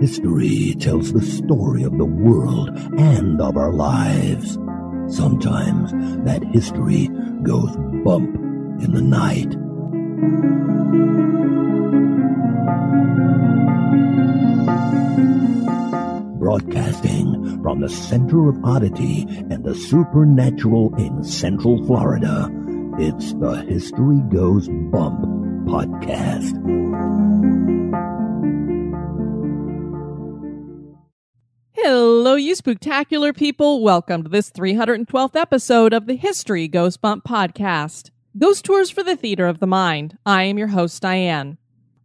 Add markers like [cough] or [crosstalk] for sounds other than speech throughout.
History tells the story of the world and of our lives. Sometimes that history goes bump in the night. Broadcasting from the center of oddity and the supernatural in Central Florida, it's the History Goes Bump podcast. Hello, you spectacular people. Welcome to this 312th episode of the History Goes Bump podcast. Ghost Tours for the Theater of the Mind. I am your host, Diane.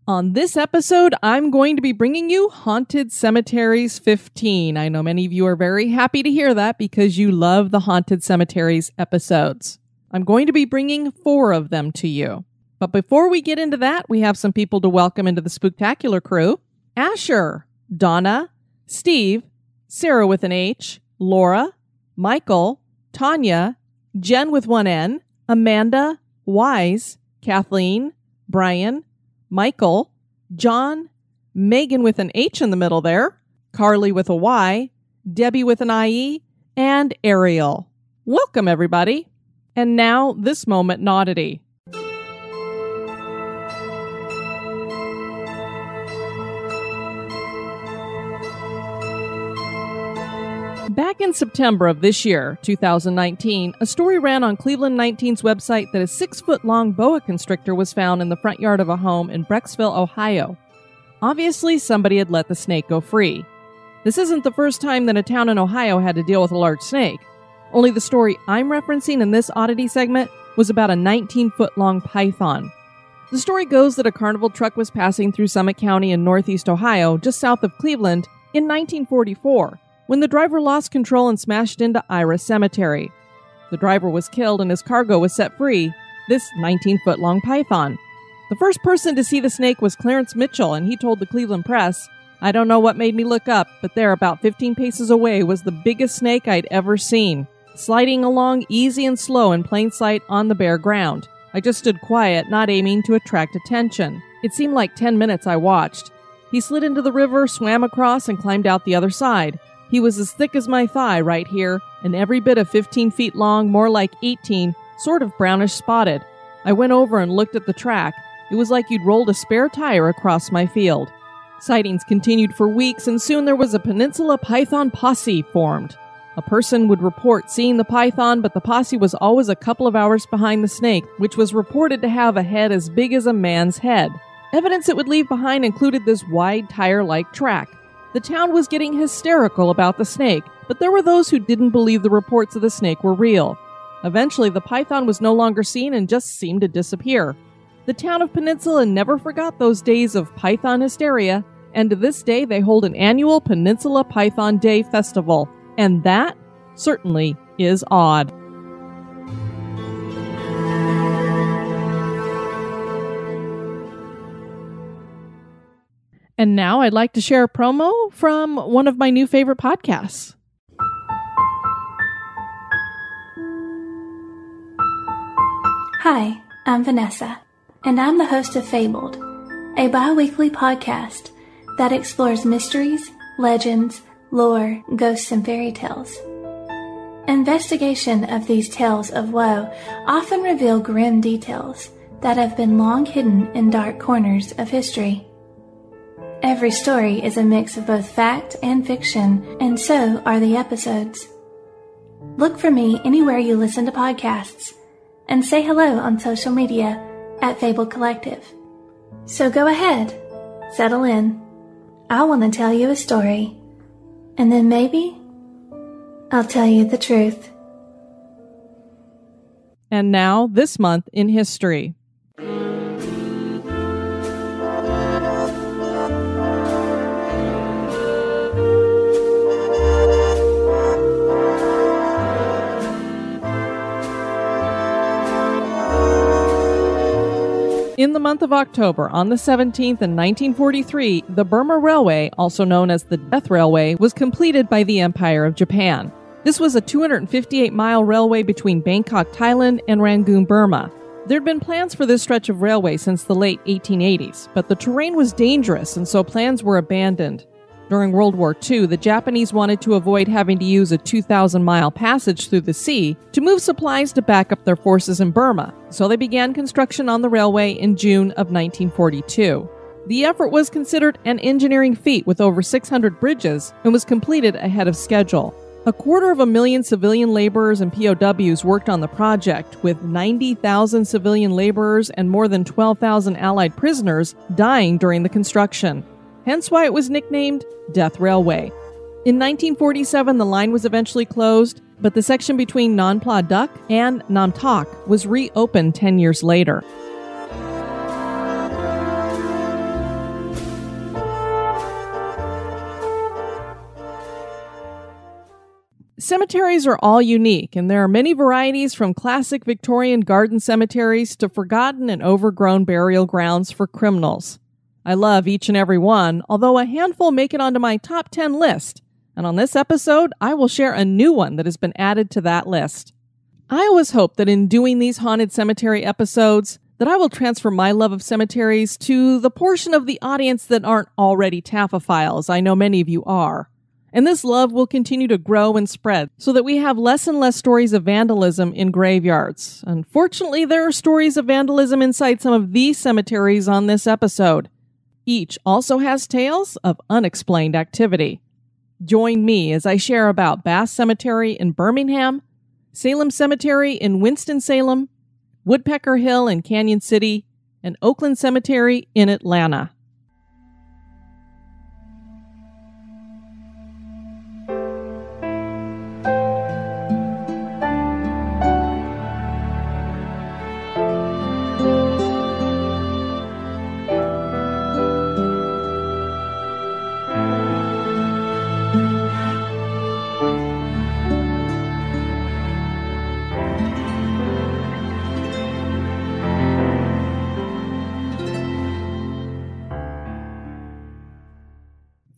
On this episode, I'm going to be bringing you Haunted Cemeteries 15. I know many of you are very happy to hear that because you love the Haunted Cemeteries episodes. I'm going to be bringing four of them to you. But before we get into that, we have some people to welcome into the spectacular crew Asher, Donna, Steve, Sarah with an H, Laura, Michael, Tanya, Jen with one N, Amanda, Wise, Kathleen, Brian, Michael, John, Megan with an H in the middle there, Carly with a Y, Debbie with an IE, and Ariel. Welcome, everybody. And now, this moment in Back in September of this year, 2019, a story ran on Cleveland 19's website that a six foot long boa constrictor was found in the front yard of a home in Brecksville, Ohio. Obviously, somebody had let the snake go free. This isn't the first time that a town in Ohio had to deal with a large snake. Only the story I'm referencing in this oddity segment was about a 19 foot long python. The story goes that a carnival truck was passing through Summit County in northeast Ohio, just south of Cleveland, in 1944 when the driver lost control and smashed into Ira Cemetery. The driver was killed and his cargo was set free, this 19 foot long python. The first person to see the snake was Clarence Mitchell, and he told the Cleveland Press, I don't know what made me look up, but there, about 15 paces away, was the biggest snake I'd ever seen, sliding along easy and slow in plain sight on the bare ground. I just stood quiet, not aiming to attract attention. It seemed like 10 minutes I watched. He slid into the river, swam across, and climbed out the other side. He was as thick as my thigh right here, and every bit of 15 feet long, more like 18, sort of brownish spotted. I went over and looked at the track. It was like you'd rolled a spare tire across my field. Sightings continued for weeks, and soon there was a Peninsula Python posse formed. A person would report seeing the python, but the posse was always a couple of hours behind the snake, which was reported to have a head as big as a man's head. Evidence it would leave behind included this wide tire like track. The town was getting hysterical about the snake, but there were those who didn't believe the reports of the snake were real. Eventually, the python was no longer seen and just seemed to disappear. The town of Peninsula never forgot those days of python hysteria, and to this day they hold an annual Peninsula Python Day festival. And that certainly is odd. And now I'd like to share a promo from one of my new favorite podcasts. Hi, I'm Vanessa, and I'm the host of Fabled, a bi weekly podcast that explores mysteries, legends, lore, ghosts, and fairy tales. Investigation of these tales of woe often reveal grim details that have been long hidden in dark corners of history. Every story is a mix of both fact and fiction, and so are the episodes. Look for me anywhere you listen to podcasts, and say hello on social media at Fable Collective. So go ahead, settle in. I want to tell you a story, and then maybe I'll tell you the truth. And now, this month in history. In the month of October, on the 17th in 1943, the Burma Railway, also known as the Death Railway, was completed by the Empire of Japan. This was a 258 mile railway between Bangkok, Thailand, and Rangoon, Burma. There'd been plans for this stretch of railway since the late 1880s, but the terrain was dangerous and so plans were abandoned. During World War II, the Japanese wanted to avoid having to use a 2,000 mile passage through the sea to move supplies to back up their forces in Burma, so they began construction on the railway in June of 1942. The effort was considered an engineering feat with over 600 bridges and was completed ahead of schedule. A quarter of a million civilian laborers and POWs worked on the project, with 90,000 civilian laborers and more than 12,000 Allied prisoners dying during the construction. Hence why it was nicknamed Death Railway. In 1947, the line was eventually closed, but the section between Duc and Nam Tok was reopened 10 years later. Cemeteries are all unique, and there are many varieties from classic Victorian garden cemeteries to forgotten and overgrown burial grounds for criminals. I love each and every one, although a handful make it onto my top 10 list. And on this episode, I will share a new one that has been added to that list. I always hope that in doing these haunted cemetery episodes, that I will transfer my love of cemeteries to the portion of the audience that aren't already taphophiles. I know many of you are. And this love will continue to grow and spread so that we have less and less stories of vandalism in graveyards. Unfortunately, there are stories of vandalism inside some of these cemeteries on this episode. Each also has tales of unexplained activity. Join me as I share about Bass Cemetery in Birmingham, Salem Cemetery in Winston-Salem, Woodpecker Hill in Canon City, and Oakland Cemetery in Atlanta.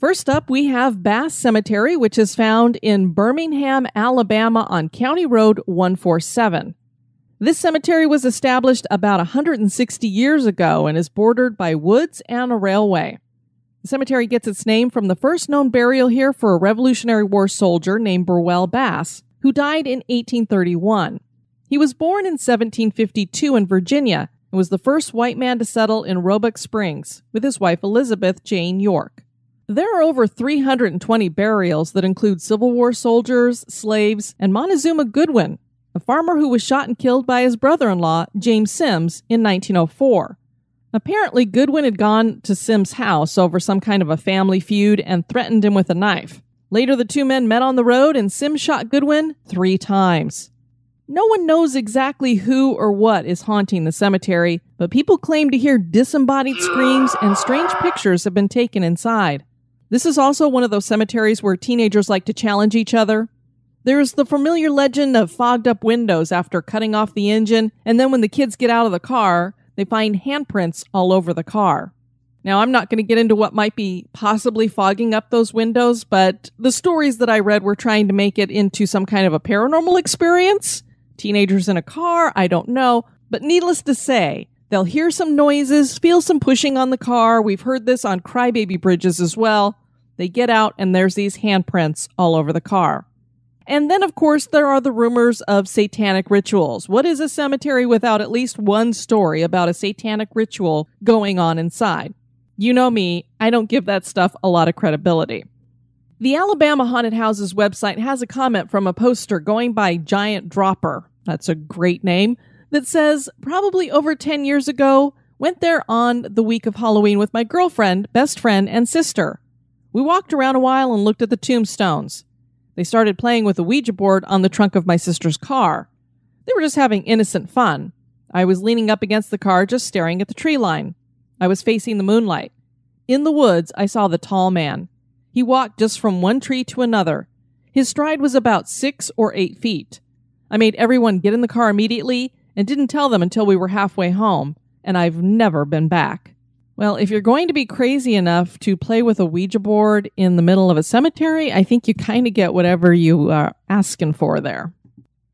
First up, we have Bass Cemetery, which is found in Birmingham, Alabama on County Road 147. This cemetery was established about 160 years ago and is bordered by woods and a railway. The cemetery gets its name from the first known burial here for a Revolutionary War soldier named Burwell Bass, who died in 1831. He was born in 1752 in Virginia and was the first white man to settle in Roebuck Springs with his wife Elizabeth Jane York. There are over 320 burials that include Civil War soldiers, slaves, and Montezuma Goodwin, a farmer who was shot and killed by his brother in law, James Sims, in 1904. Apparently, Goodwin had gone to Sims' house over some kind of a family feud and threatened him with a knife. Later, the two men met on the road and Sims shot Goodwin three times. No one knows exactly who or what is haunting the cemetery, but people claim to hear disembodied screams and strange pictures have been taken inside. This is also one of those cemeteries where teenagers like to challenge each other. There's the familiar legend of fogged up windows after cutting off the engine, and then when the kids get out of the car, they find handprints all over the car. Now, I'm not going to get into what might be possibly fogging up those windows, but the stories that I read were trying to make it into some kind of a paranormal experience. Teenagers in a car, I don't know. But needless to say, They'll hear some noises, feel some pushing on the car. We've heard this on crybaby bridges as well. They get out and there's these handprints all over the car. And then, of course, there are the rumors of satanic rituals. What is a cemetery without at least one story about a satanic ritual going on inside? You know me, I don't give that stuff a lot of credibility. The Alabama Haunted Houses website has a comment from a poster going by Giant Dropper. That's a great name that says, probably over 10 years ago, went there on the week of Halloween with my girlfriend, best friend, and sister. We walked around a while and looked at the tombstones. They started playing with a Ouija board on the trunk of my sister's car. They were just having innocent fun. I was leaning up against the car, just staring at the tree line. I was facing the moonlight. In the woods, I saw the tall man. He walked just from one tree to another. His stride was about six or eight feet. I made everyone get in the car immediately and didn't tell them until we were halfway home, and I've never been back. Well, if you're going to be crazy enough to play with a Ouija board in the middle of a cemetery, I think you kind of get whatever you are asking for there.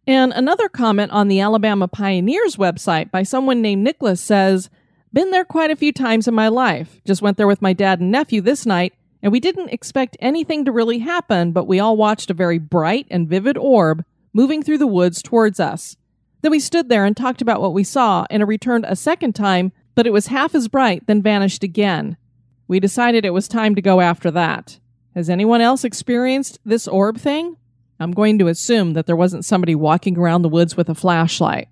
And another comment on the Alabama Pioneers website by someone named Nicholas says, Been there quite a few times in my life. Just went there with my dad and nephew this night, and we didn't expect anything to really happen, but we all watched a very bright and vivid orb moving through the woods towards us. Then we stood there and talked about what we saw, and it returned a second time, but it was half as bright, then vanished again. We decided it was time to go after that. Has anyone else experienced this orb thing? I'm going to assume that there wasn't somebody walking around the woods with a flashlight.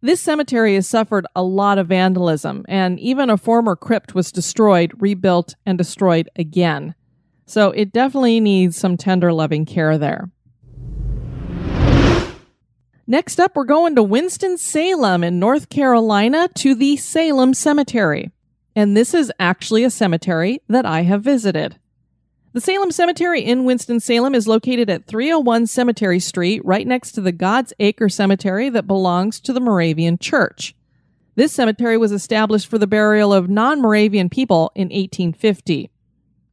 This cemetery has suffered a lot of vandalism, and even a former crypt was destroyed, rebuilt, and destroyed again. So it definitely needs some tender loving care there. Next up, we're going to Winston-Salem in North Carolina to the Salem Cemetery. And this is actually a cemetery that I have visited. The Salem Cemetery in Winston-Salem is located at 301 Cemetery Street, right next to the God's Acre Cemetery that belongs to the Moravian Church. This cemetery was established for the burial of non Moravian people in 1850.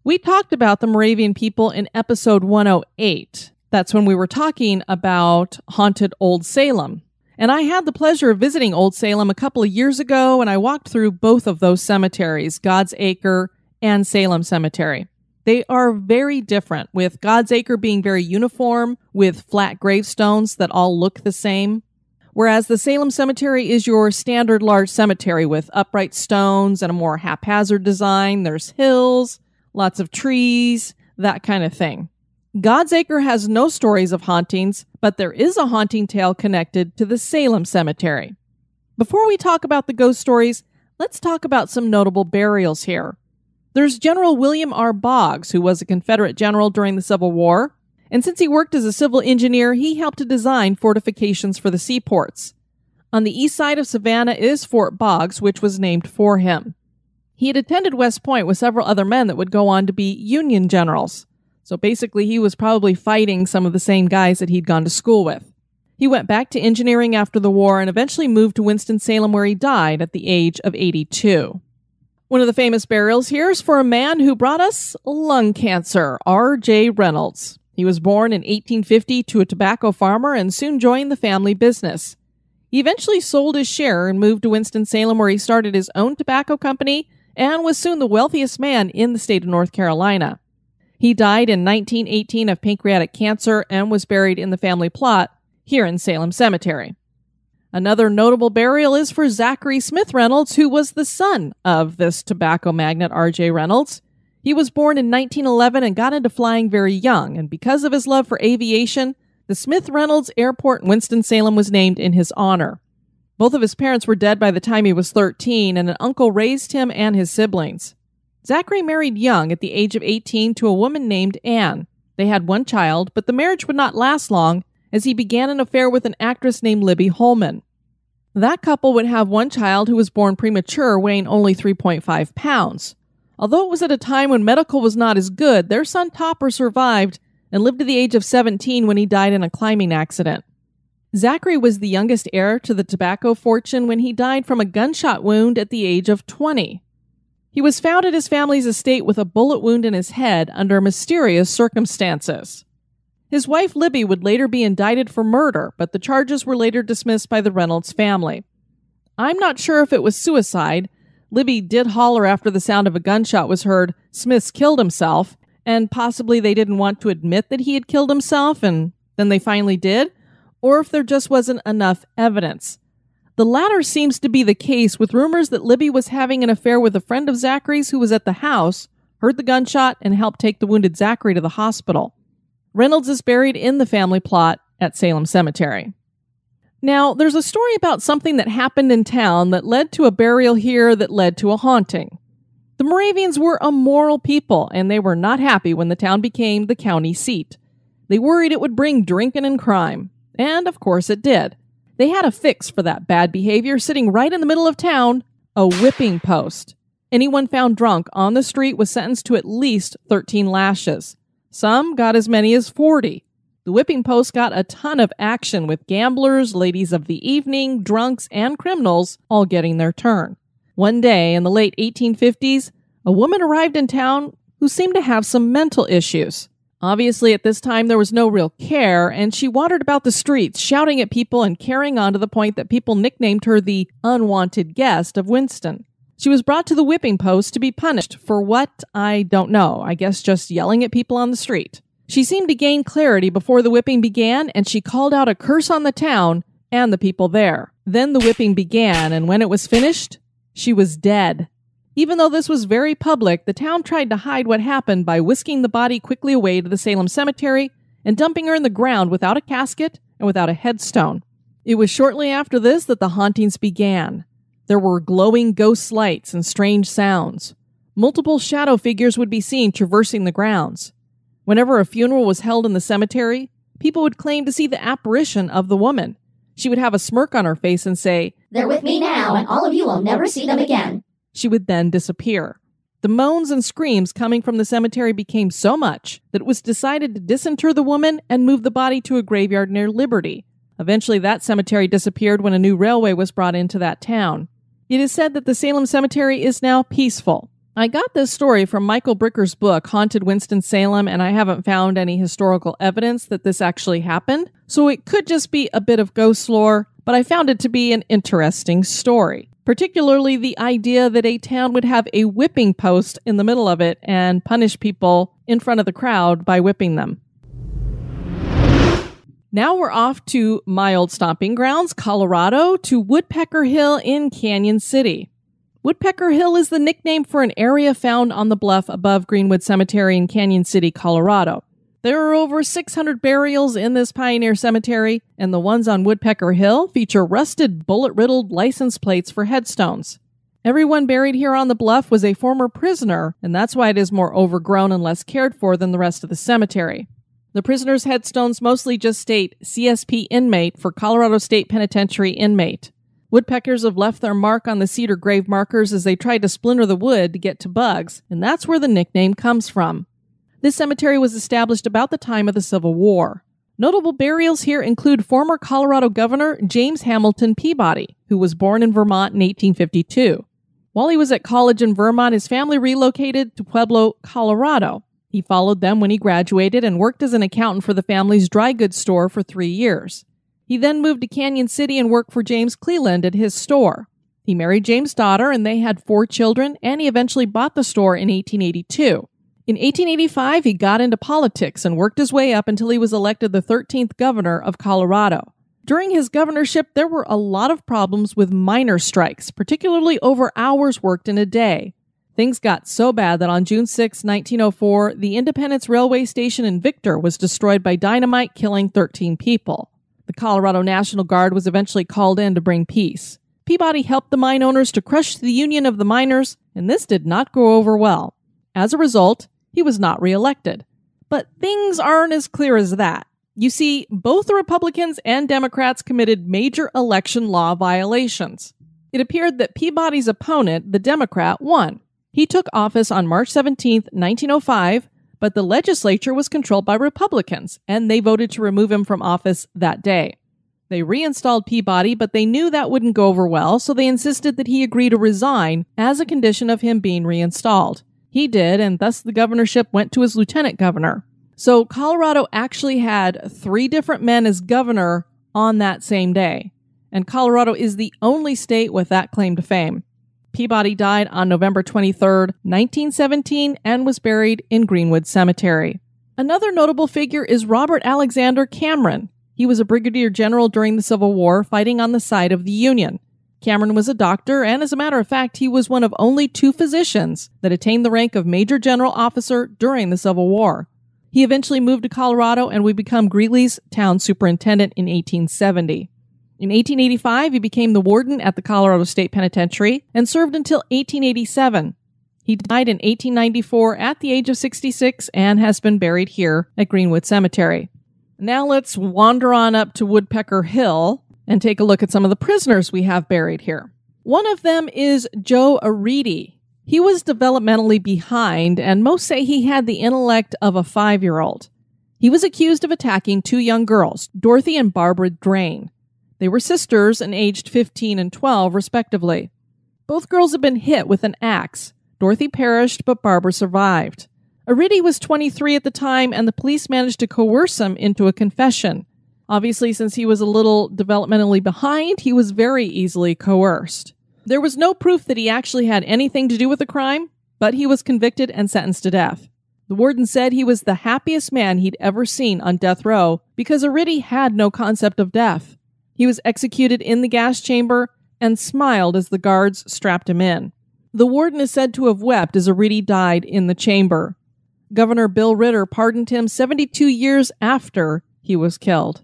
We talked about the Moravian people in episode 108. That's when we were talking about haunted Old Salem. And I had the pleasure of visiting Old Salem a couple of years ago, and I walked through both of those cemeteries, God's Acre and Salem Cemetery. They are very different, with God's Acre being very uniform, with flat gravestones that all look the same. Whereas the Salem Cemetery is your standard large cemetery with upright stones and a more haphazard design. There's hills, lots of trees, that kind of thing. God's Acre has no stories of hauntings, but there is a haunting tale connected to the Salem Cemetery. Before we talk about the ghost stories, let's talk about some notable burials here. There's General William R. Boggs, who was a Confederate general during the Civil War. And since he worked as a civil engineer, he helped to design fortifications for the seaports. On the east side of Savannah is Fort Boggs, which was named for him. He had attended West Point with several other men that would go on to be Union generals. So basically, he was probably fighting some of the same guys that he'd gone to school with. He went back to engineering after the war and eventually moved to Winston-Salem, where he died at the age of 82. One of the famous burials here is for a man who brought us lung cancer, R.J. Reynolds. He was born in 1850 to a tobacco farmer and soon joined the family business. He eventually sold his share and moved to Winston-Salem where he started his own tobacco company and was soon the wealthiest man in the state of North Carolina. He died in 1918 of pancreatic cancer and was buried in the family plot here in Salem Cemetery. Another notable burial is for Zachary Smith Reynolds, who was the son of this tobacco magnate R.J. Reynolds. He was born in 1911 and got into flying very young, and because of his love for aviation, the Smith Reynolds Airport in Winston-Salem was named in his honor. Both of his parents were dead by the time he was 13, and an uncle raised him and his siblings. Zachary married young at the age of 18 to a woman named Anne. They had one child, but the marriage would not last long as he began an affair with an actress named Libby Holman. That couple would have one child who was born premature, weighing only 3.5 pounds. Although it was at a time when medical was not as good, their son Topper survived and lived to the age of 17 when he died in a climbing accident. Zachary was the youngest heir to the tobacco fortune when he died from a gunshot wound at the age of 20. He was found at his family's estate with a bullet wound in his head under mysterious circumstances. His wife Libby would later be indicted for murder, but the charges were later dismissed by the Reynolds family. I'm not sure if it was suicide. Libby did holler after the sound of a gunshot was heard, Smith's killed himself, and possibly they didn't want to admit that he had killed himself, and then they finally did, or if there just wasn't enough evidence. The latter seems to be the case, with rumors that Libby was having an affair with a friend of Zachary's who was at the house, heard the gunshot, and helped take the wounded Zachary to the hospital. Reynolds is buried in the family plot at Salem Cemetery. Now, there's a story about something that happened in town that led to a burial here that led to a haunting. The Moravians were a moral people, and they were not happy when the town became the county seat. They worried it would bring drinking and crime, and of course it did. They had a fix for that bad behavior sitting right in the middle of town a whipping post. Anyone found drunk on the street was sentenced to at least 13 lashes. Some got as many as 40. The whipping post got a ton of action with gamblers, ladies of the evening, drunks, and criminals all getting their turn. One day in the late 1850s, a woman arrived in town who seemed to have some mental issues. Obviously, at this time, there was no real care, and she wandered about the streets, shouting at people and carrying on to the point that people nicknamed her the unwanted guest of Winston. She was brought to the whipping post to be punished for what? I don't know. I guess just yelling at people on the street. She seemed to gain clarity before the whipping began, and she called out a curse on the town and the people there. Then the whipping began, and when it was finished, she was dead. Even though this was very public, the town tried to hide what happened by whisking the body quickly away to the Salem cemetery and dumping her in the ground without a casket and without a headstone. It was shortly after this that the hauntings began. There were glowing ghost lights and strange sounds. Multiple shadow figures would be seen traversing the grounds. Whenever a funeral was held in the cemetery, people would claim to see the apparition of the woman. She would have a smirk on her face and say, They're with me now, and all of you will never see them again. She would then disappear. The moans and screams coming from the cemetery became so much that it was decided to disinter the woman and move the body to a graveyard near Liberty. Eventually, that cemetery disappeared when a new railway was brought into that town. It is said that the Salem Cemetery is now peaceful. I got this story from Michael Bricker's book, Haunted Winston-Salem, and I haven't found any historical evidence that this actually happened. So it could just be a bit of ghost lore, but I found it to be an interesting story particularly the idea that a town would have a whipping post in the middle of it and punish people in front of the crowd by whipping them. Now we're off to my old stomping grounds, Colorado, to Woodpecker Hill in Canon City. Woodpecker Hill is the nickname for an area found on the bluff above Greenwood Cemetery in Canon City, Colorado. There are over 600 burials in this pioneer cemetery, and the ones on Woodpecker Hill feature rusted, bullet riddled license plates for headstones. Everyone buried here on the bluff was a former prisoner, and that's why it is more overgrown and less cared for than the rest of the cemetery. The prisoners' headstones mostly just state CSP inmate for Colorado State Penitentiary inmate. Woodpeckers have left their mark on the cedar grave markers as they tried to splinter the wood to get to bugs, and that's where the nickname comes from. This cemetery was established about the time of the Civil War. Notable burials here include former Colorado Governor James Hamilton Peabody, who was born in Vermont in 1852. While he was at college in Vermont, his family relocated to Pueblo, Colorado. He followed them when he graduated and worked as an accountant for the family's dry goods store for three years. He then moved to Canon City and worked for James Cleland at his store. He married James' daughter and they had four children, and he eventually bought the store in 1882. In 1885, he got into politics and worked his way up until he was elected the 13th governor of Colorado. During his governorship, there were a lot of problems with miner strikes, particularly over hours worked in a day. Things got so bad that on June 6, 1904, the Independence Railway Station in Victor was destroyed by dynamite, killing 13 people. The Colorado National Guard was eventually called in to bring peace. Peabody helped the mine owners to crush the union of the miners, and this did not go over well. As a result, he was not reelected. But things aren't as clear as that. You see, both the Republicans and Democrats committed major election law violations. It appeared that Peabody's opponent, the Democrat, won. He took office on March 17, 1905, but the legislature was controlled by Republicans, and they voted to remove him from office that day. They reinstalled Peabody, but they knew that wouldn't go over well, so they insisted that he agree to resign as a condition of him being reinstalled. He did, and thus the governorship went to his lieutenant governor. So Colorado actually had three different men as governor on that same day. And Colorado is the only state with that claim to fame. Peabody died on November 23, 1917, and was buried in Greenwood Cemetery. Another notable figure is Robert Alexander Cameron. He was a brigadier general during the Civil War, fighting on the side of the Union. Cameron was a doctor, and as a matter of fact, he was one of only two physicians that attained the rank of Major General Officer during the Civil War. He eventually moved to Colorado and would become Greeley's town superintendent in 1870. In 1885, he became the warden at the Colorado State Penitentiary and served until 1887. He died in 1894 at the age of 66 and has been buried here at Greenwood Cemetery. Now let's wander on up to Woodpecker Hill and take a look at some of the prisoners we have buried here. One of them is Joe Arridy. He was developmentally behind, and most say he had the intellect of a five year old. He was accused of attacking two young girls, Dorothy and Barbara Drain. They were sisters and aged 15 and 12, respectively. Both girls had been hit with an axe. Dorothy perished, but Barbara survived. Arridy was 23 at the time, and the police managed to coerce him into a confession. Obviously, since he was a little developmentally behind, he was very easily coerced. There was no proof that he actually had anything to do with the crime, but he was convicted and sentenced to death. The warden said he was the happiest man he'd ever seen on death row because Arridy had no concept of death. He was executed in the gas chamber and smiled as the guards strapped him in. The warden is said to have wept as Arridy died in the chamber. Governor Bill Ritter pardoned him 72 years after he was killed.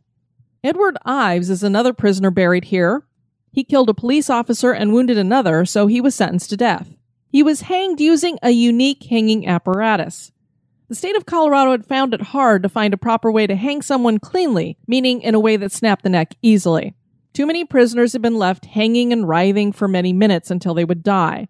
Edward Ives is another prisoner buried here. He killed a police officer and wounded another, so he was sentenced to death. He was hanged using a unique hanging apparatus. The state of Colorado had found it hard to find a proper way to hang someone cleanly, meaning in a way that snapped the neck easily. Too many prisoners had been left hanging and writhing for many minutes until they would die.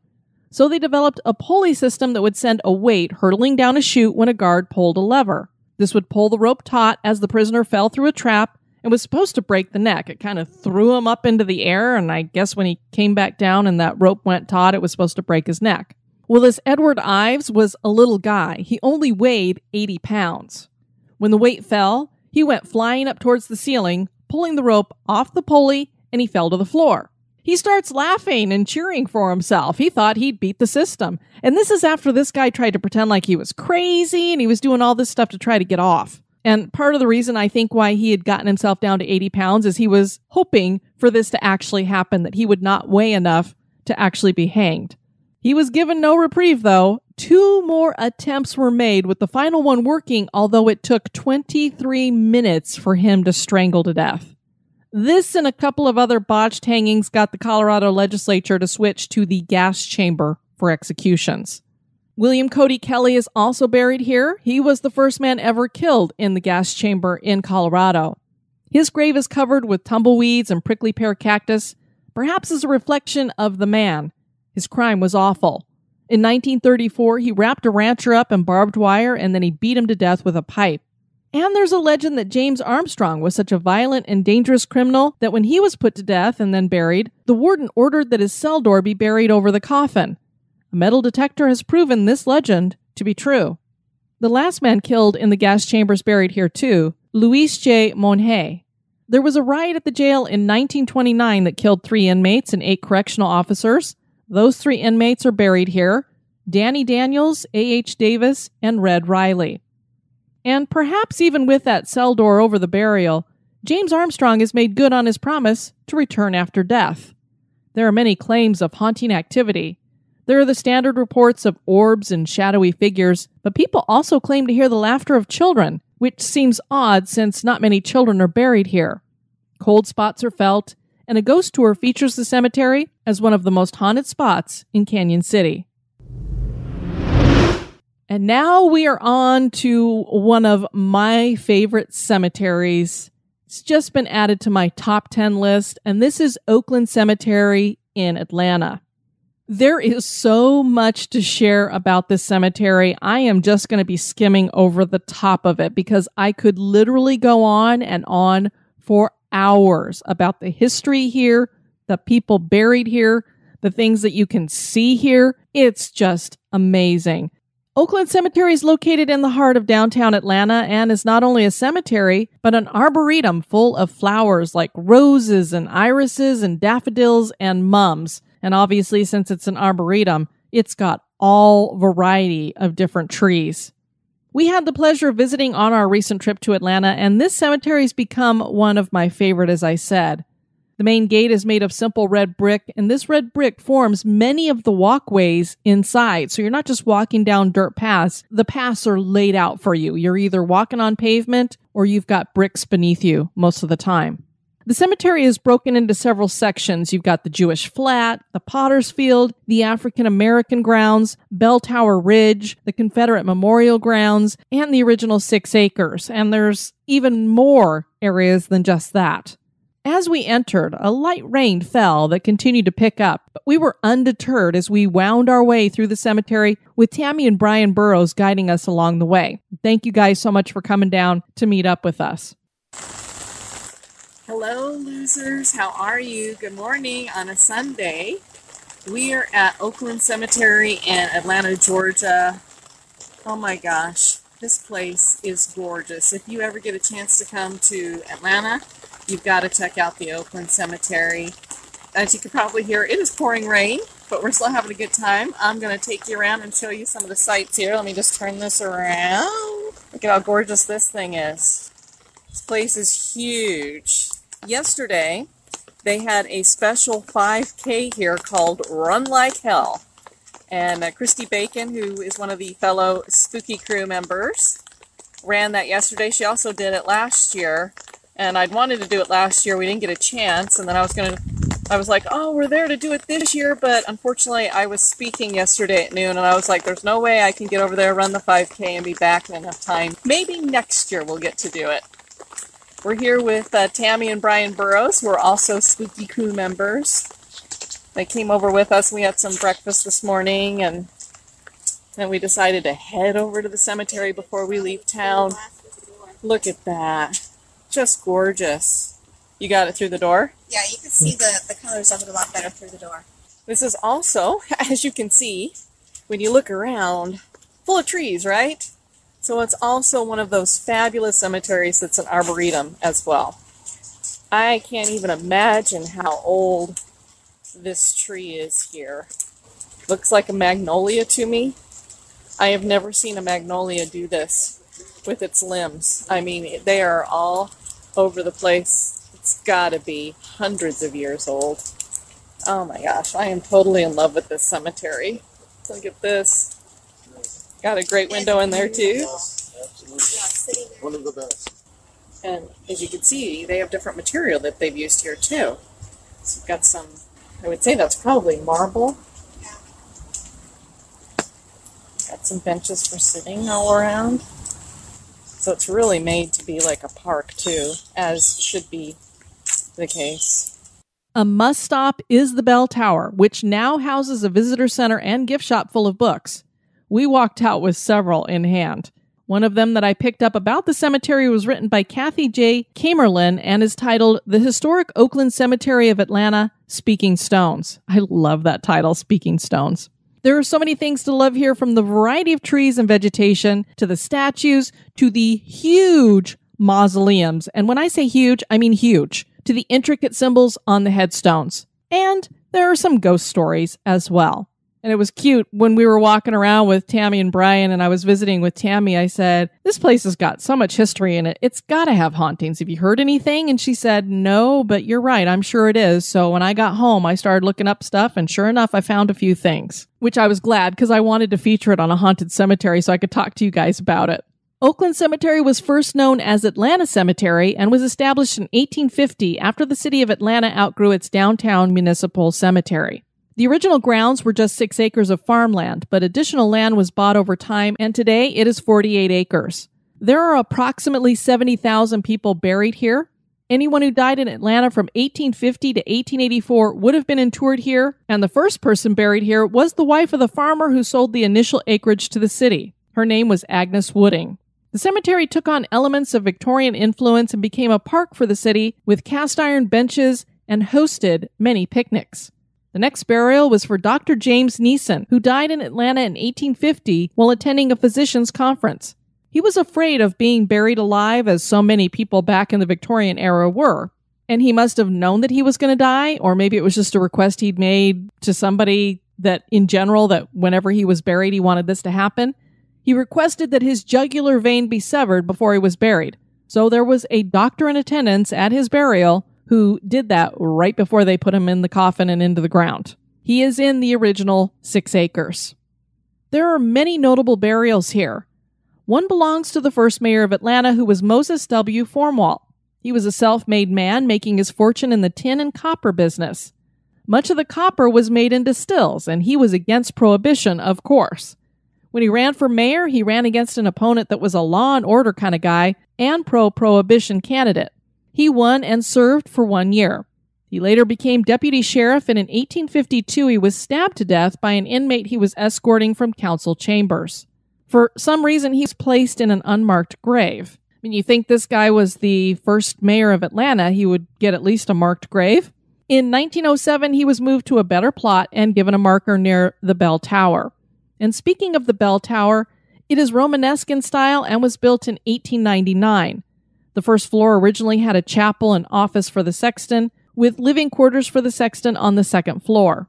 So they developed a pulley system that would send a weight hurtling down a chute when a guard pulled a lever. This would pull the rope taut as the prisoner fell through a trap and was supposed to break the neck. It kind of threw him up into the air, and I guess when he came back down and that rope went taut, it was supposed to break his neck. Well, this Edward Ives was a little guy. He only weighed 80 pounds. When the weight fell, he went flying up towards the ceiling, pulling the rope off the pulley, and he fell to the floor. He starts laughing and cheering for himself. He thought he'd beat the system. And this is after this guy tried to pretend like he was crazy and he was doing all this stuff to try to get off. And part of the reason I think why he had gotten himself down to 80 pounds is he was hoping for this to actually happen, that he would not weigh enough to actually be hanged. He was given no reprieve, though. Two more attempts were made, with the final one working, although it took 23 minutes for him to strangle to death. This and a couple of other botched hangings got the Colorado legislature to switch to the gas chamber for executions. William Cody Kelly is also buried here. He was the first man ever killed in the gas chamber in Colorado. His grave is covered with tumbleweeds and prickly pear cactus, perhaps as a reflection of the man. His crime was awful. In 1934, he wrapped a rancher up in barbed wire and then he beat him to death with a pipe. And there's a legend that James Armstrong was such a violent and dangerous criminal that when he was put to death and then buried, the warden ordered that his cell door be buried over the coffin. A metal detector has proven this legend to be true. The last man killed in the gas chambers buried here too, Luis J. Monge. There was a riot at the jail in 1929 that killed three inmates and eight correctional officers. Those three inmates are buried here Danny Daniels, A.H. Davis, and Red Riley. And perhaps even with that cell door over the burial, James Armstrong has made good on his promise to return after death. There are many claims of haunting activity. There are the standard reports of orbs and shadowy figures, but people also claim to hear the laughter of children, which seems odd since not many children are buried here. Cold spots are felt, and a ghost tour features the cemetery as one of the most haunted spots in Canon City. And now we are on to one of my favorite cemeteries. It's just been added to my top 10 list, and this is Oakland Cemetery in Atlanta. There is so much to share about this cemetery. I am just going to be skimming over the top of it because I could literally go on and on for hours about the history here, the people buried here, the things that you can see here. It's just amazing. Oakland Cemetery is located in the heart of downtown Atlanta and is not only a cemetery, but an arboretum full of flowers like roses and irises and daffodils and mums. And obviously, since it's an arboretum, it's got all variety of different trees. We had the pleasure of visiting on our recent trip to Atlanta, and this cemetery has become one of my favorite, as I said. The main gate is made of simple red brick, and this red brick forms many of the walkways inside. So you're not just walking down dirt paths, the paths are laid out for you. You're either walking on pavement or you've got bricks beneath you most of the time. The cemetery is broken into several sections. You've got the Jewish Flat, the Potter's Field, the African American grounds, Bell Tower Ridge, the Confederate Memorial Grounds, and the original six acres. And there's even more areas than just that. As we entered, a light rain fell that continued to pick up, but we were undeterred as we wound our way through the cemetery with Tammy and Brian Burrows guiding us along the way. Thank you guys so much for coming down to meet up with us. Hello, losers. How are you? Good morning on a Sunday. We are at Oakland Cemetery in Atlanta, Georgia. Oh my gosh, this place is gorgeous. If you ever get a chance to come to Atlanta, you've got to check out the Oakland Cemetery. As you can probably hear, it is pouring rain, but we're still having a good time. I'm going to take you around and show you some of the sights here. Let me just turn this around. Look at how gorgeous this thing is. This place is huge. Yesterday, they had a special 5K here called Run Like Hell. And uh, Christy Bacon, who is one of the fellow Spooky Crew members, ran that yesterday. She also did it last year. And I'd wanted to do it last year. We didn't get a chance. And then I was going to, I was like, oh, we're there to do it this year. But unfortunately, I was speaking yesterday at noon. And I was like, there's no way I can get over there, run the 5K, and be back in enough time. Maybe next year we'll get to do it. We're here with uh, Tammy and Brian Burrows, who are also Spooky Crew members. They came over with us. We had some breakfast this morning, and then we decided to head over to the cemetery before we leave town. Look at that. Just gorgeous. You got it through the door? Yeah, you can see the, the colors of it a lot better through the door. This is also, [laughs] as you can see, when you look around, full of trees, right? So it's also one of those fabulous cemeteries that's an arboretum as well. I can't even imagine how old this tree is here. Looks like a magnolia to me. I have never seen a magnolia do this with its limbs. I mean, they are all over the place. It's gotta be hundreds of years old. Oh my gosh, I am totally in love with this cemetery. Look at this. Got a great window in there too. Absolutely. One of the best. And as you can see, they have different material that they've used here too. So you've got some, I would say that's probably marble. Got some benches for sitting all around. So it's really made to be like a park too, as should be the case. A must stop is the Bell Tower, which now houses a visitor center and gift shop full of books. We walked out with several in hand. One of them that I picked up about the cemetery was written by Cathy J. Kaemmerlen and is titled The Historic Oakland Cemetery of Atlanta Speaking Stones. I love that title, Speaking Stones. There are so many things to love here from the variety of trees and vegetation to the statues to the huge mausoleums. And when I say huge, I mean huge to the intricate symbols on the headstones. And there are some ghost stories as well. And it was cute when we were walking around with Tammy and Brian and I was visiting with Tammy. I said, This place has got so much history in it. It's got to have hauntings. Have you heard anything? And she said, No, but you're right. I'm sure it is. So when I got home, I started looking up stuff and sure enough, I found a few things, which I was glad because I wanted to feature it on a haunted cemetery so I could talk to you guys about it. Oakland Cemetery was first known as Atlanta Cemetery and was established in 1850 after the city of Atlanta outgrew its downtown municipal cemetery. The original grounds were just six acres of farmland, but additional land was bought over time, and today it is 48 acres. There are approximately 70,000 people buried here. Anyone who died in Atlanta from 1850 to 1884 would have been interred here, and the first person buried here was the wife of the farmer who sold the initial acreage to the city. Her name was Agnes Wooding. The cemetery took on elements of Victorian influence and became a park for the city with cast iron benches and hosted many picnics. The next burial was for Dr. James Nissen, who died in Atlanta in 1850 while attending a physician's conference. He was afraid of being buried alive, as so many people back in the Victorian era were. And he must have known that he was going to die, or maybe it was just a request he'd made to somebody that, in general, that whenever he was buried, he wanted this to happen. He requested that his jugular vein be severed before he was buried. So there was a doctor in attendance at his burial who did that right before they put him in the coffin and into the ground. He is in the original six acres. There are many notable burials here. One belongs to the first mayor of Atlanta, who was Moses W. Formwalt. He was a self made man making his fortune in the tin and copper business. Much of the copper was made into stills, and he was against prohibition, of course. When he ran for mayor, he ran against an opponent that was a law and order kind of guy and pro prohibition candidate. He won and served for one year. He later became deputy sheriff, and in 1852 he was stabbed to death by an inmate he was escorting from council chambers. For some reason, he was placed in an unmarked grave. I mean, you think this guy was the first mayor of Atlanta, he would get at least a marked grave. In 1907, he was moved to a better plot and given a marker near the bell tower. And speaking of the bell tower, It is Romanesque in style and was built in 1899. The first floor originally had a chapel and office for the sexton, with living quarters for the sexton on the second floor.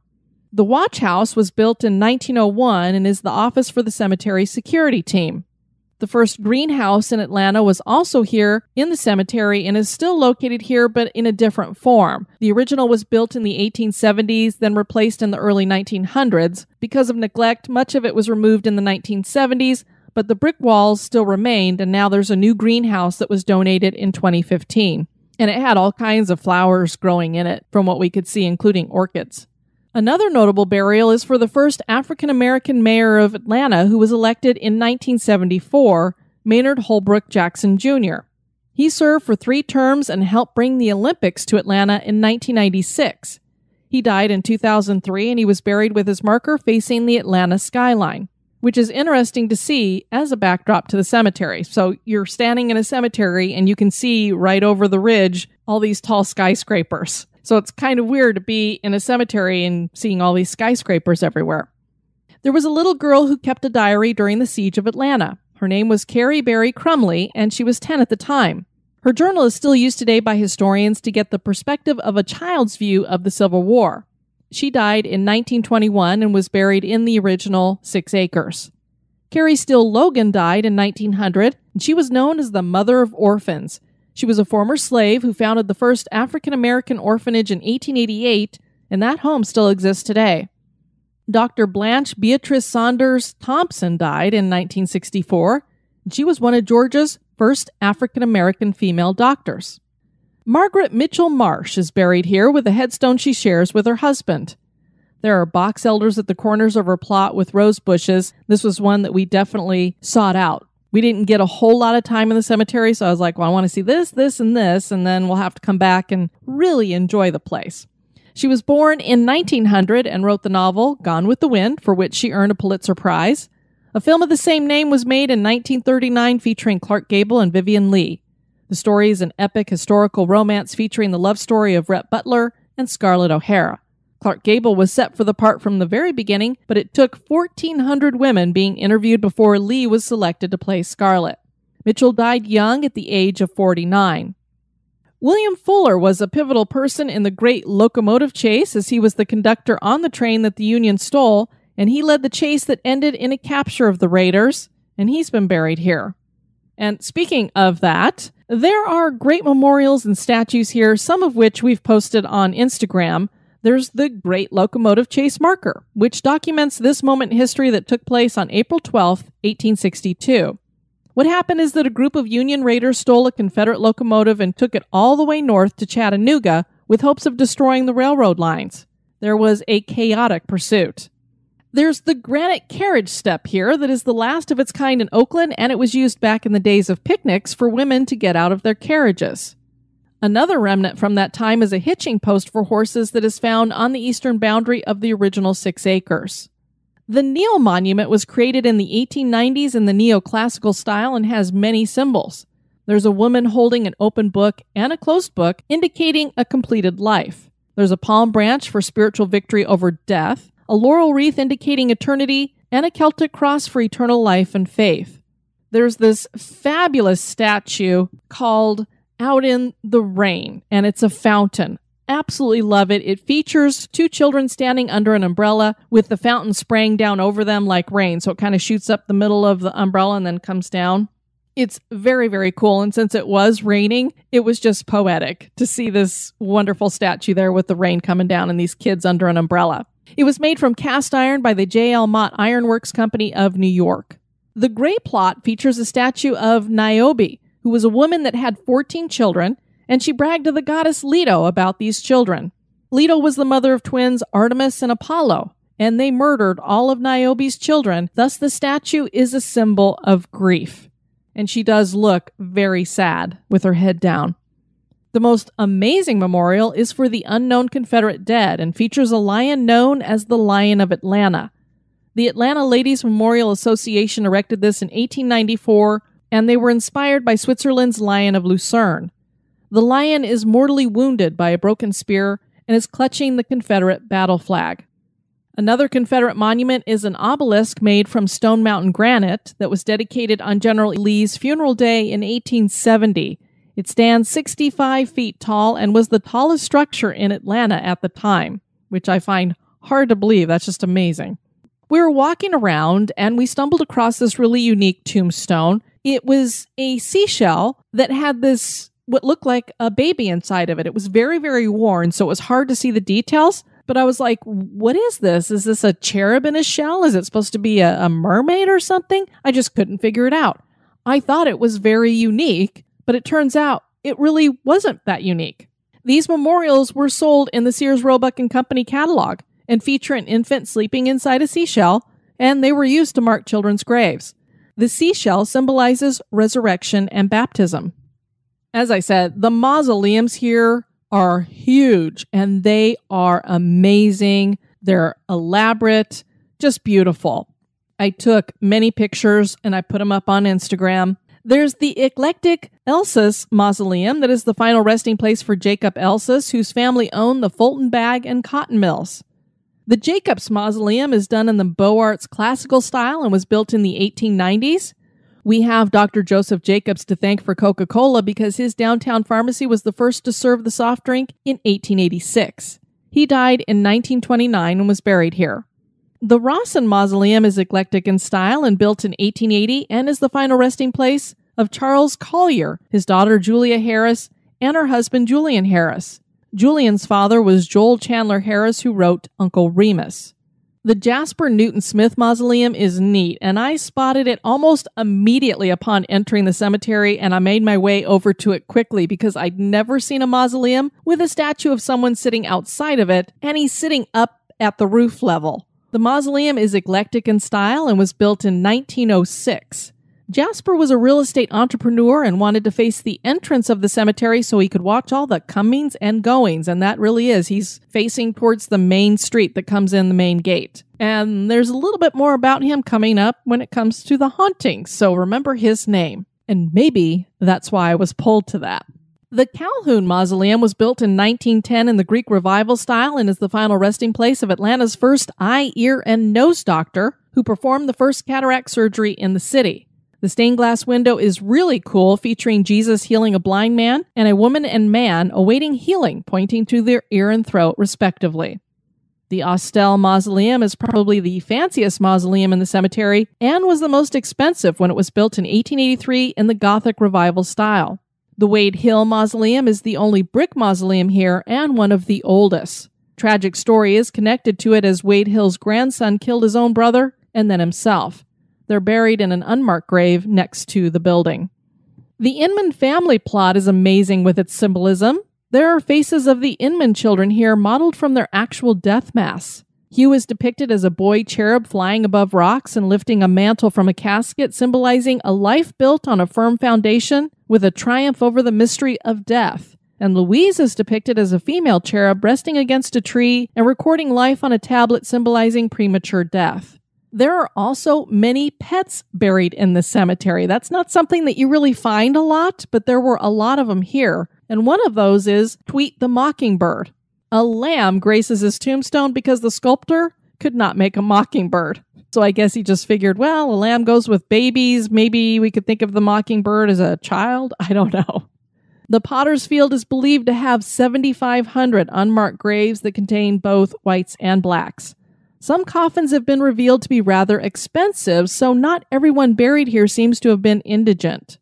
The watch house was built in 1901 and is the office for the cemetery security team. The first greenhouse in Atlanta was also here in the cemetery and is still located here, but in a different form. The original was built in the 1870s, then replaced in the early 1900s. Because of neglect, much of it was removed in the 1970s, but the brick walls still remained, and now there's a new greenhouse that was donated in 2015. And it had all kinds of flowers growing in it, from what we could see, including orchids. Another notable burial is for the first African American mayor of Atlanta who was elected in 1974, Maynard Holbrook Jackson Jr. He served for three terms and helped bring the Olympics to Atlanta in 1996. He died in 2003 and he was buried with his marker facing the Atlanta skyline, which is interesting to see as a backdrop to the cemetery. So you're standing in a cemetery and you can see right over the ridge all these tall skyscrapers. So it's kind of weird to be in a cemetery and seeing all these skyscrapers everywhere. There was a little girl who kept a diary during the siege of Atlanta. Her name was Carrie Berry Crumley, and she was 10 at the time. Her journal is still used today by historians to get the perspective of a child's view of the Civil War. She died in 1921 and was buried in the original six acres. Carrie Steele Logan died in 1900, and she was known as the Mother of Orphans she was a former slave who founded the first African American orphanage in 1888, and that home still exists today. Dr. Blanche Beatrice Saunders Thompson died in 1964. She was one of Georgia's first African American female doctors. Margaret Mitchell Marsh is buried here with a headstone she shares with her husband. There are box elders at the corners of her plot with rose bushes. This was one that we definitely sought out we didn't get a whole lot of time in the cemetery, so I was like, well, I want to see this, this, and this, and then we'll have to come back and really enjoy the place. She was born in 1900 and wrote the novel Gone with the Wind, for which she earned a Pulitzer Prize. A film of the same name was made in 1939 featuring Clark Gable and Vivien Leigh. The story is an epic historical romance featuring the love story of Rhett Butler and Scarlett O'Hara. Clark Gable was set for the part from the very beginning, but it took 1,400 women being interviewed before Leigh was selected to play Scarlett. Mitchell died young at the age of 49. William Fuller was a pivotal person in the great locomotive chase as he was the conductor on the train that the Union stole, and he led the chase that ended in a capture of the raiders, and he's been buried here. And speaking of that, there are great memorials and statues here, some of which we've posted on Instagram there's the Great Locomotive Chase Marker, which documents this moment in history that took place on April 12, 1862. What happened is that a group of Union raiders stole a Confederate locomotive and took it all the way north to Chattanooga with hopes of destroying the railroad lines. There was a chaotic pursuit. There's the granite carriage step here that is the last of its kind in Oakland, and it was used back in the days of picnics for women to get out of their carriages. Another remnant from that time is a hitching post for horses that is found on the eastern boundary of the original six acres. The Neal Monument was created in the 1890s in the neoclassical style and has many symbols. There's a woman holding an open book and a closed book indicating a completed life. There's a palm branch for spiritual victory over death, a laurel wreath indicating eternity, and a Celtic cross for eternal life and faith. There's this fabulous statue called out in the rain, and it's a fountain. Absolutely love it. It features two children standing under an umbrella with the fountain spraying down over them like rain. So it kind of shoots up the middle of the umbrella and then comes down. It's very, very cool. And since it was raining, it was just poetic to see this wonderful statue there with the rain coming down and these kids under an umbrella. It was made from cast iron by the J.L. Mott Ironworks Company of New York. The gray plot features a statue of Niobe, who was a woman that had 14 children, and she bragged to the goddess Leto about these children. Leto was the mother of twins Artemis and Apollo, and they murdered all of Niobe's children. Thus, the statue is a symbol of grief. And she does look very sad with her head down. The most amazing memorial is for the unknown Confederate dead and features a lion known as the Lion of Atlanta. The Atlanta Ladies Memorial Association erected this in 1894 and they were inspired by Switzerland's Lion of Lucerne. The lion is mortally wounded by a broken spear and is clutching the Confederate battle flag. Another Confederate monument is an obelisk made from Stone Mountain granite that was dedicated on General Lee's funeral day in 1870. It stands 65 feet tall and was the tallest structure in Atlanta at the time, which I find hard to believe. That's just amazing. We were walking around and we stumbled across this really unique tombstone. It was a seashell that had this, what looked like a baby inside of it. It was very, very worn, so it was hard to see the details. But I was like, what is this? Is this a cherub in a shell? Is it supposed to be a, a mermaid or something? I just couldn't figure it out. I thought it was very unique, but it turns out it really wasn't that unique. These memorials were sold in the Sears Roebuck and Company catalog and feature an infant sleeping inside a seashell, and they were used to mark children's graves. The seashell symbolizes resurrection and baptism. As I said, the mausoleums here are huge and they are amazing. They're elaborate, just beautiful. I took many pictures and I put them up on Instagram. There's the eclectic Elsas Mausoleum that is the final resting place for Jacob Elsas, whose family owned the Fulton Bag and Cotton Mills. The Jacobs Mausoleum is done in the Beaux Arts classical style and was built in the 1890s. We have Dr. Joseph Jacobs to thank for Coca Cola because his downtown pharmacy was the first to serve the soft drink in 1886. He died in 1929 and was buried here. The Rawson Mausoleum is eclectic in style and built in 1880 and is the final resting place of Charles Collier, his daughter Julia Harris, and her husband Julian Harris. Julian's father was Joel Chandler Harris, who wrote Uncle Remus. The Jasper Newton Smith Mausoleum is neat, and I spotted it almost immediately upon entering the cemetery, and I made my way over to it quickly because I'd never seen a mausoleum with a statue of someone sitting outside of it, and he's sitting up at the roof level. The mausoleum is eclectic in style and was built in 1906. Jasper was a real estate entrepreneur and wanted to face the entrance of the cemetery so he could watch all the comings and goings. And that really is. He's facing towards the main street that comes in the main gate. And there's a little bit more about him coming up when it comes to the hauntings. So remember his name. And maybe that's why I was pulled to that. The Calhoun Mausoleum was built in 1910 in the Greek Revival style and is the final resting place of Atlanta's first eye, ear, and nose doctor who performed the first cataract surgery in the city. The stained glass window is really cool, featuring Jesus healing a blind man and a woman and man awaiting healing, pointing to their ear and throat, respectively. The Austell Mausoleum is probably the fanciest mausoleum in the cemetery and was the most expensive when it was built in 1883 in the Gothic Revival style. The Wade Hill Mausoleum is the only brick mausoleum here and one of the oldest. Tragic story is connected to it as Wade Hill's grandson killed his own brother and then himself. They're buried in an unmarked grave next to the building. The Inman family plot is amazing with its symbolism. There are faces of the Inman children here modeled from their actual death masks. Hugh is depicted as a boy cherub flying above rocks and lifting a mantle from a casket, symbolizing a life built on a firm foundation with a triumph over the mystery of death. And Louise is depicted as a female cherub resting against a tree and recording life on a tablet, symbolizing premature death. There are also many pets buried in the cemetery. That's not something that you really find a lot, but there were a lot of them here. And one of those is Tweet the Mockingbird. A lamb graces his tombstone because the sculptor could not make a mockingbird. So I guess he just figured, well, a lamb goes with babies. Maybe we could think of the mockingbird as a child. I don't know. The Potter's Field is believed to have 7,500 unmarked graves that contain both whites and blacks. Some coffins have been revealed to be rather expensive, so not everyone buried here seems to have been indigent.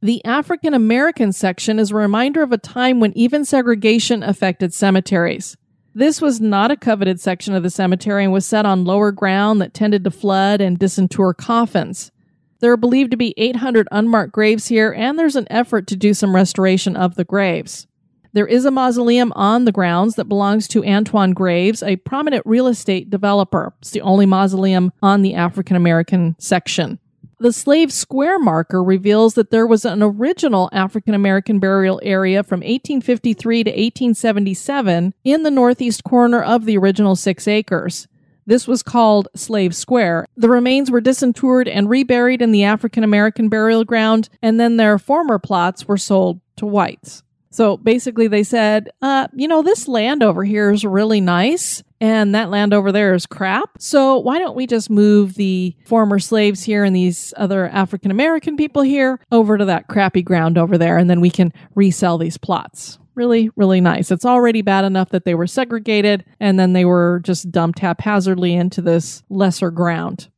The African American section is a reminder of a time when even segregation affected cemeteries. This was not a coveted section of the cemetery and was set on lower ground that tended to flood and disinter coffins. There are believed to be 800 unmarked graves here, and there's an effort to do some restoration of the graves. There is a mausoleum on the grounds that belongs to Antoine Graves, a prominent real estate developer. It's the only mausoleum on the African American section. The Slave Square marker reveals that there was an original African American burial area from 1853 to 1877 in the northeast corner of the original six acres. This was called Slave Square. The remains were disinterred and reburied in the African American burial ground, and then their former plots were sold to whites. So basically, they said, uh, you know, this land over here is really nice, and that land over there is crap. So why don't we just move the former slaves here and these other African American people here over to that crappy ground over there, and then we can resell these plots? Really, really nice. It's already bad enough that they were segregated and then they were just dumped haphazardly into this lesser ground.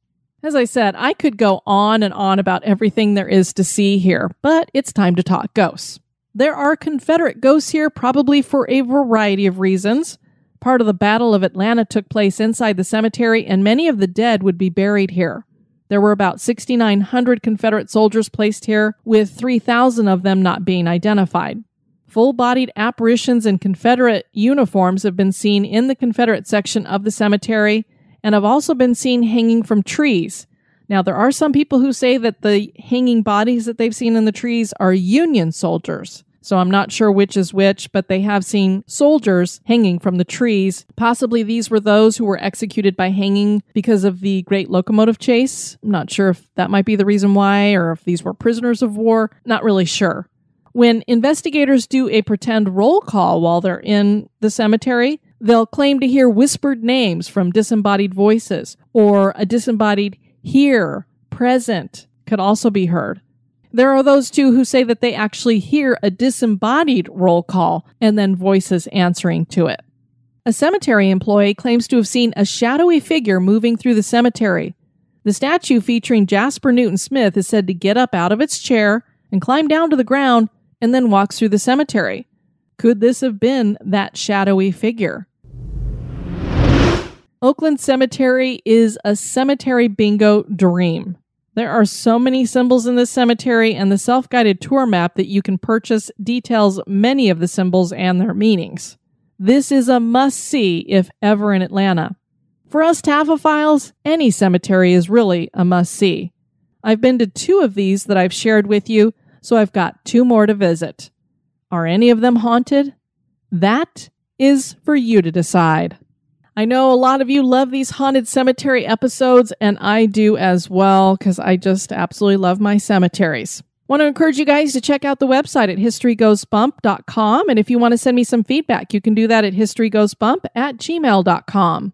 As I said, I could go on and on about everything there is to see here, but it's time to talk ghosts. There are Confederate ghosts here, probably for a variety of reasons. Part of the Battle of Atlanta took place inside the cemetery, and many of the dead would be buried here. There were about 6,900 Confederate soldiers placed here, with 3,000 of them not being identified. Full bodied apparitions in Confederate uniforms have been seen in the Confederate section of the cemetery and have also been seen hanging from trees. Now, there are some people who say that the hanging bodies that they've seen in the trees are Union soldiers. So I'm not sure which is which, but they have seen soldiers hanging from the trees. Possibly these were those who were executed by hanging because of the Great Locomotive Chase. I'm not sure if that might be the reason why or if these were prisoners of war. Not really sure. When investigators do a pretend roll call while they're in the cemetery, they'll claim to hear whispered names from disembodied voices, or a disembodied here, present could also be heard. There are those too who say that they actually hear a disembodied roll call and then voices answering to it. A cemetery employee claims to have seen a shadowy figure moving through the cemetery. The statue featuring Jasper Newton Smith is said to get up out of its chair and climb down to the ground and then walks through the cemetery. Could this have been that shadowy figure? Oakland Cemetery is a cemetery bingo dream. There are so many symbols in this cemetery, and the self guided tour map that you can purchase details many of the symbols and their meanings. This is a must see if ever in Atlanta. For us Taphophiles, any cemetery is really a must see. I've been to two of these that I've shared with you, so I've got two more to visit. Are any of them haunted? That is for you to decide. I know a lot of you love these haunted cemetery episodes, and I do as well because I just absolutely love my cemeteries. Want to encourage you guys to check out the website at historygoesbump.com. And if you want to send me some feedback, you can do that at historygoesbump at gmail.com.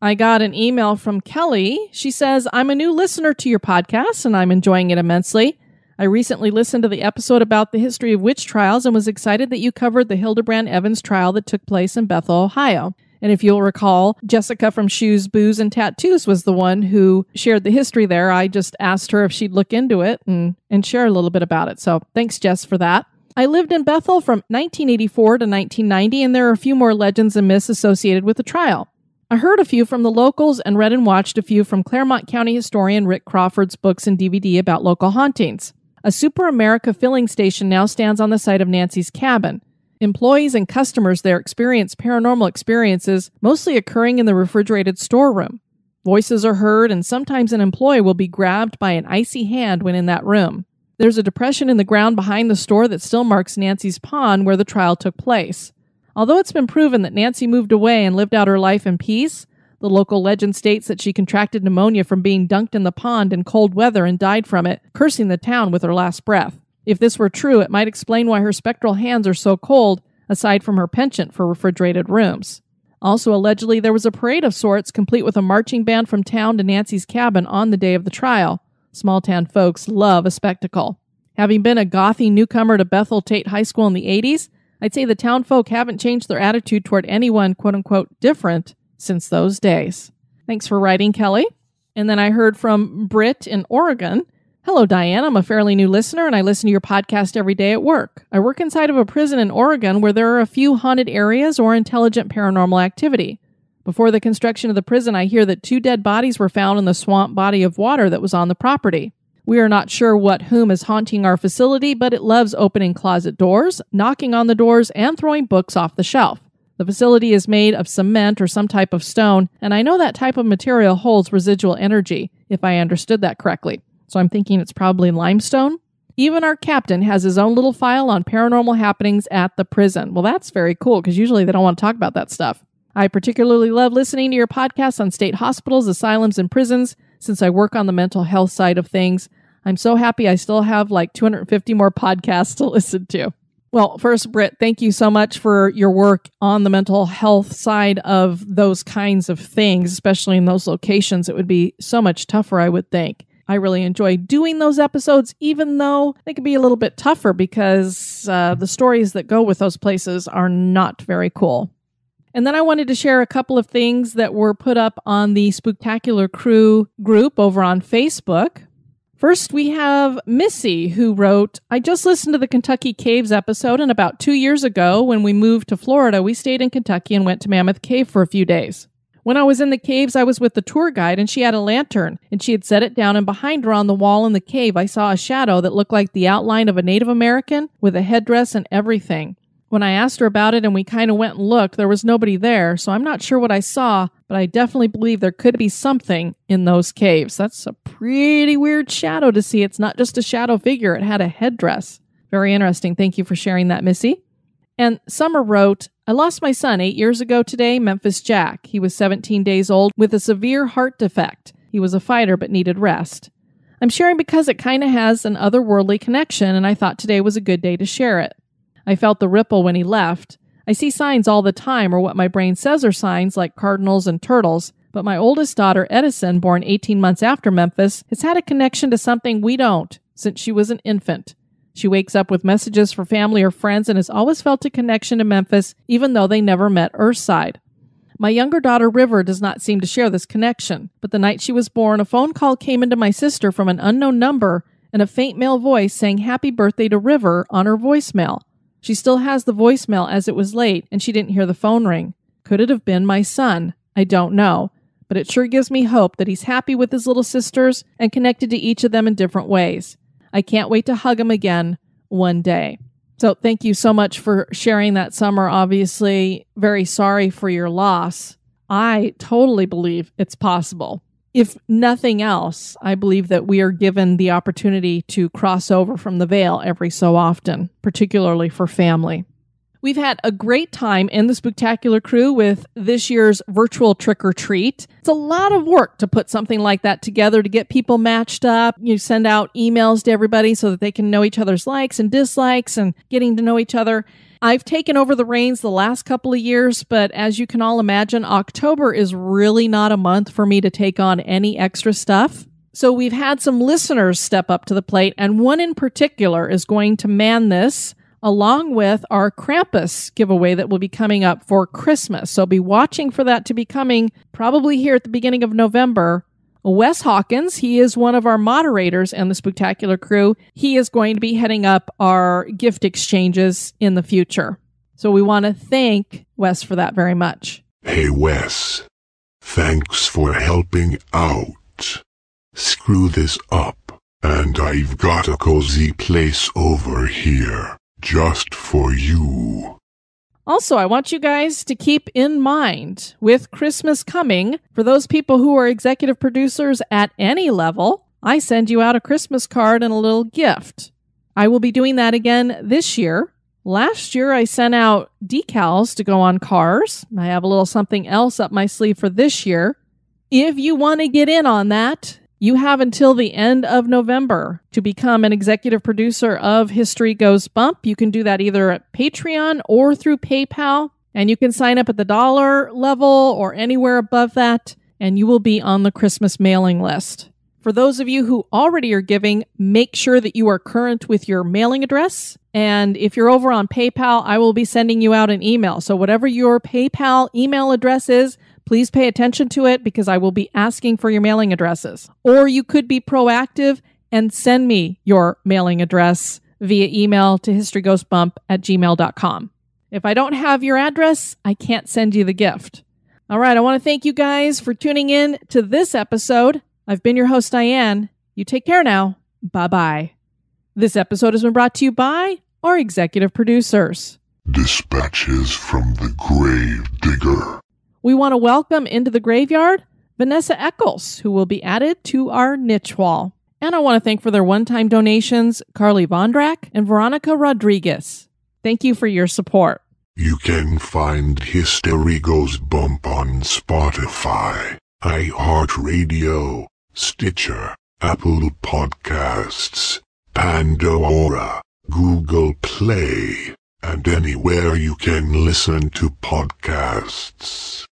I got an email from Kelly. She says, I'm a new listener to your podcast and I'm enjoying it immensely. I recently listened to the episode about the history of witch trials and was excited that you covered the Hildebrand Evans trial that took place in Bethel, Ohio. And if you'll recall, Jessica from Shoes, Booze, and Tattoos was the one who shared the history there. I just asked her if she'd look into it and, and share a little bit about it. So thanks, Jess, for that. I lived in Bethel from 1984 to 1990, and there are a few more legends and myths associated with the trial. I heard a few from the locals and read and watched a few from Clermont County historian Rick Crawford's books and DVD about local hauntings. A Super America filling station now stands on the site of Nancy's cabin. Employees and customers there experience paranormal experiences, mostly occurring in the refrigerated storeroom. Voices are heard, and sometimes an employee will be grabbed by an icy hand when in that room. There's a depression in the ground behind the store that still marks Nancy's pond where the trial took place. Although it's been proven that Nancy moved away and lived out her life in peace, the local legend states that she contracted pneumonia from being dunked in the pond in cold weather and died from it, cursing the town with her last breath. If this were true, it might explain why her spectral hands are so cold, aside from her penchant for refrigerated rooms. Also, allegedly, there was a parade of sorts, complete with a marching band from town to Nancy's cabin on the day of the trial. Small town folks love a spectacle. Having been a gothy newcomer to Bethel Tate High School in the 80s, I'd say the town folk haven't changed their attitude toward anyone quote unquote different since those days. Thanks for writing, Kelly. And then I heard from Britt in Oregon. Hello, Diane. I'm a fairly new listener and I listen to your podcast every day at work. I work inside of a prison in Oregon where there are a few haunted areas or intelligent paranormal activity. Before the construction of the prison, I hear that two dead bodies were found in the swamp body of water that was on the property. We are not sure what whom is haunting our facility, but it loves opening closet doors, knocking on the doors, and throwing books off the shelf. The facility is made of cement or some type of stone, and I know that type of material holds residual energy, if I understood that correctly. So I'm thinking it's probably limestone. Even our captain has his own little file on paranormal happenings at the prison. Well, that's very cool because usually they don't want to talk about that stuff. I particularly love listening to your podcast on state hospitals, asylums, and prisons since I work on the mental health side of things. I'm so happy I still have like 250 more podcasts to [laughs] listen to. Well, first, Britt, thank you so much for your work on the mental health side of those kinds of things, especially in those locations. It would be so much tougher, I would think. I really enjoy doing those episodes, even though they can be a little bit tougher because uh, the stories that go with those places are not very cool. And then I wanted to share a couple of things that were put up on the Spooktacular Crew group over on Facebook. First, we have Missy, who wrote I just listened to the Kentucky Caves episode, and about two years ago, when we moved to Florida, we stayed in Kentucky and went to Mammoth Cave for a few days. When I was in the caves, I was with the tour guide, and she had a lantern, and she had set it down, and behind her on the wall in the cave, I saw a shadow that looked like the outline of a Native American with a headdress and everything. When I asked her about it and we kind of went and looked, there was nobody there, so I'm not sure what I saw, but I definitely believe there could be something in those caves. That's a pretty weird shadow to see. It's not just a shadow figure, it had a headdress. Very interesting. Thank you for sharing that, Missy. And Summer wrote, I lost my son eight years ago today, Memphis Jack. He was 17 days old with a severe heart defect. He was a fighter but needed rest. I'm sharing because it kind of has an otherworldly connection, and I thought today was a good day to share it. I felt the ripple when he left. I see signs all the time, or what my brain says are signs, like cardinals and turtles. But my oldest daughter, Edison, born 18 months after Memphis, has had a connection to something we don't since she was an infant. She wakes up with messages for family or friends and has always felt a connection to Memphis, even though they never met Earthside. My younger daughter, River, does not seem to share this connection, but the night she was born, a phone call came into my sister from an unknown number and a faint male voice saying happy birthday to River on her voicemail. She still has the voicemail as it was late and she didn't hear the phone ring. Could it have been my son? I don't know, but it sure gives me hope that he's happy with his little sisters and connected to each of them in different ways. I can't wait to hug him again one day. So thank you so much for sharing that summer. Obviously, very sorry for your loss. I totally believe it's possible if nothing else, I believe that we are given the opportunity to cross over from the veil every so often, particularly for family. We've had a great time in the Spooktacular crew with this year's virtual trick or treat. It's a lot of work to put something like that together to get people matched up. You send out emails to everybody so that they can know each other's likes and dislikes and getting to know each other. I've taken over the reins the last couple of years, but as you can all imagine, October is really not a month for me to take on any extra stuff. So we've had some listeners step up to the plate, and one in particular is going to man this along with our Krampus giveaway that will be coming up for Christmas. So be watching for that to be coming probably here at the beginning of November. Wes Hawkins, he is one of our moderators and the Spooktacular crew. He is going to be heading up our gift exchanges in the future. So we want to thank Wes for that very much. Hey, Wes. Thanks for helping out. Screw this up, and I've got a cozy place over here just for you. Also, I want you guys to keep in mind with Christmas coming, for those people who are executive producers at any level, I send you out a Christmas card and a little gift. I will be doing that again this year. Last year, I sent out decals to go on cars. I have a little something else up my sleeve for this year. If you want to get in on that, you have until the end of November to become an executive producer of History Goes Bump. You can do that either at Patreon or through PayPal, and you can sign up at the dollar level or anywhere above that, and you will be on the Christmas mailing list. For those of you who already are giving, make sure that you are current with your mailing address. And if you're over on PayPal, I will be sending you out an email. So, whatever your PayPal email address is, Please pay attention to it because I will be asking for your mailing addresses. Or you could be proactive and send me your mailing address via email to historygoesbump at gmail.com. If I don't have your address, I can't send you the gift. All right, I want to thank you guys for tuning in to this episode. I've been your host, Diane. You take care now. Bye bye. This episode has been brought to you by our executive producers. Dispatches from the Grave Digger. We want to welcome into the graveyard Vanessa Eccles, who will be added to our niche wall. And I want to thank for their one time donations Carly Vondrak and Veronica Rodriguez. Thank you for your support. You can find History Goes Bump on Spotify, iHeartRadio, Stitcher, Apple Podcasts, Pandora, Google Play, and anywhere you can listen to podcasts.